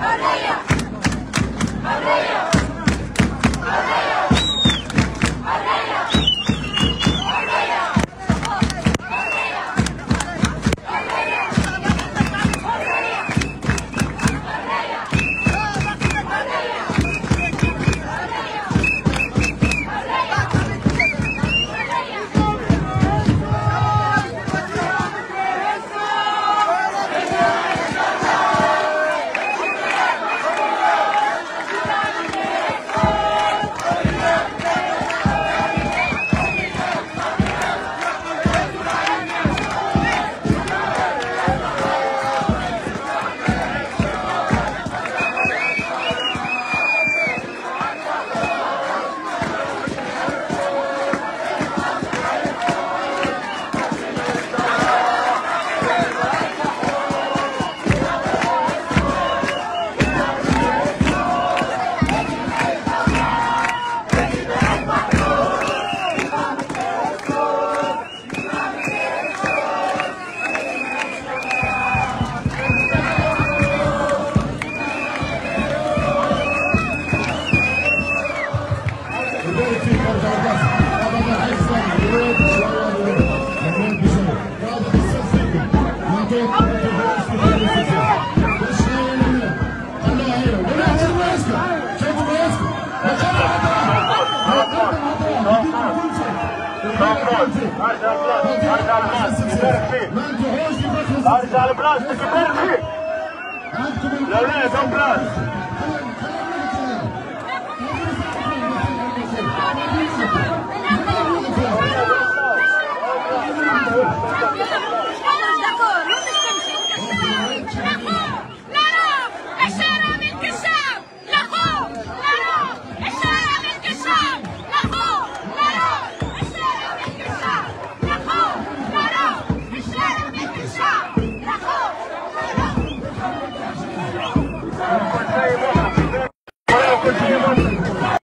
Araya! Araya! Arjal Blast, Arjal Blast,